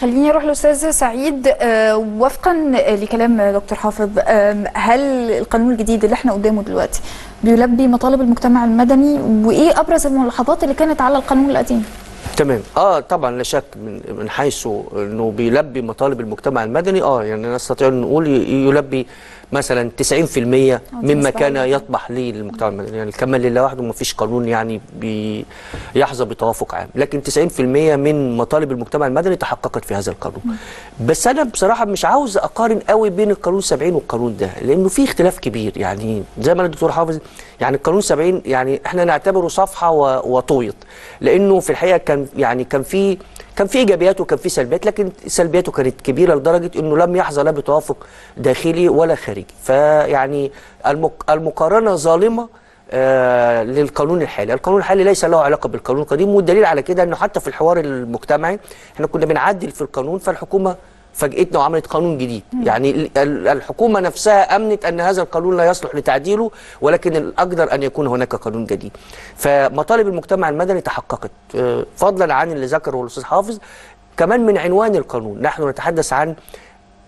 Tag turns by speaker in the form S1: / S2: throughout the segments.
S1: خليني أروح لأستاذ سعيد آه، وفقا لكلام دكتور حافظ هل القانون الجديد اللي إحنا قدامه دلوقتي بيلبي مطالب المجتمع المدني وإيه أبرز الملاحظات اللي كانت على القانون القديم؟
S2: تمام. آه طبعا لا شك من من حيث إنه بيلبي مطالب المجتمع المدني. آه يعني نستطيع أن نقول ي- يلبي مثلا 90% مما كان. يطمح ليه للمجتمع المدني. يعني الكمال لله وحده ما فيش قانون يعني بيحظى بتوافق عام. لكن 90% من مطالب المجتمع المدني تحققت في هذا القانون. بس أنا بصراحة مش عاوز أقارن قوي بين القانون 70 والقانون ده لأنه في اختلاف كبير. يعني زي ما الدكتور حافظ يعني القانون 70 يعني إحنا نعتبره صفحة وطويت لأنه في الحقيقة كان يعني كان في كان في إيجابيات وكان في سلبيات لكن سلبياته كانت كبيرة لدرجة إنه لم يحظى لا بتوافق داخلي ولا خارجي. فيعني المق- المقارنة ظالمة آه للقانون الحالي، القانون الحالي ليس له علاقة بالقانون القديم والدليل على كده إنه حتى في الحوار المجتمعي إحنا كنا بنعدل في القانون فالحكومة فاجئتنا وعملت قانون جديد. يعني ال- ال- الحكومة نفسها أمنت أن هذا القانون لا يصلح لتعديله ولكن الأقدر أن يكون هناك قانون جديد. فمطالب المجتمع المدني تحققت. آه، فضلا عن اللي ذكره الأستاذ حافظ كمان من عنوان القانون. نحن نتحدث عن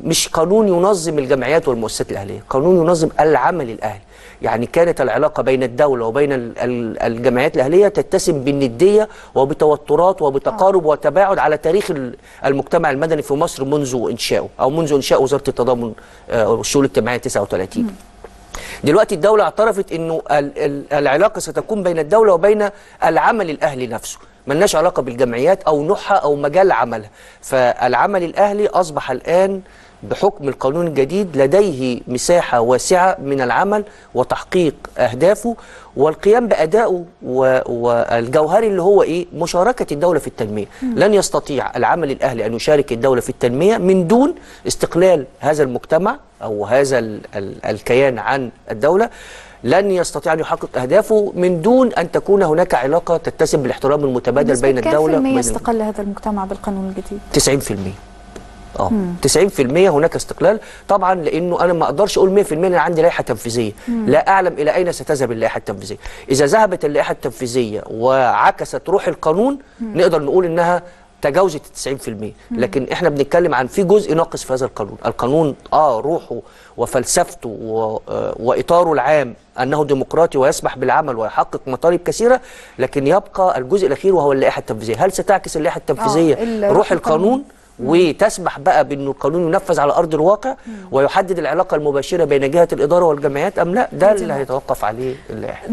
S2: مش قانون ينظم الجمعيات والمؤسسات الأهلية، قانون ينظم العمل الأهلي، يعني كانت العلاقة بين الدولة وبين ال- ال- الجمعيات الأهلية تتسم بالندية وبتوترات وبتقارب وتباعد على تاريخ ال- المجتمع المدني في مصر منذ انشائه أو منذ إنشاء وزارة التضامن آه، والشؤون الاجتماعية 39. دلوقتي الدولة اعترفت إنه ال- ال- العلاقة ستكون بين الدولة وبين العمل الأهلي نفسه. ملناش علاقة بالجمعيات أو نوعها أو مجال عملها. فالعمل الأهلي أصبح الآن بحكم القانون الجديد لديه مساحة واسعة من العمل وتحقيق أهدافه والقيام بأدائه والجوهري اللي هو إيه؟ مشاركة الدولة في التنمية لن يستطيع العمل الأهلي أن يشارك الدولة في التنمية من دون استقلال هذا المجتمع أو هذا ال ال الكيان عن الدولة لن يستطيع أن يحقق أهدافه من دون أن تكون هناك علاقة تتسم بالاحترام المتبادل بين الدولة
S1: في المية استقل هذا المجتمع بالقانون الجديد؟
S2: 90% آه. 90% هناك استقلال. طبعا لأنه أنا ما أقدرش أقول 100% أنا عندي لائحة تنفيذية. لا أعلم إلى أين ستذهب اللائحة التنفيذية. إذا ذهبت اللائحة التنفيذية وعكست روح القانون نقدر نقول إنها تجاوزت 90% لكن إحنا بنتكلم عن في جزء ناقص في هذا القانون. القانون آه روحه وفلسفته و- آه، وإطاره العام أنه ديمقراطي ويسمح بالعمل ويحقق مطالب كثيرة لكن يبقى الجزء الأخير وهو اللائحة التنفيذية. هل ستعكس اللائحة التنفيذية
S1: ال-
S2: روح
S1: روح القانون.
S2: القانون. وتسمح بقى بانه القانون ينفذ على أرض الواقع ويحدد العلاقة المباشرة بين جهة الإدارة والجمعيات أم لا؟ ده اللي هيتوقف عليه اللائحة.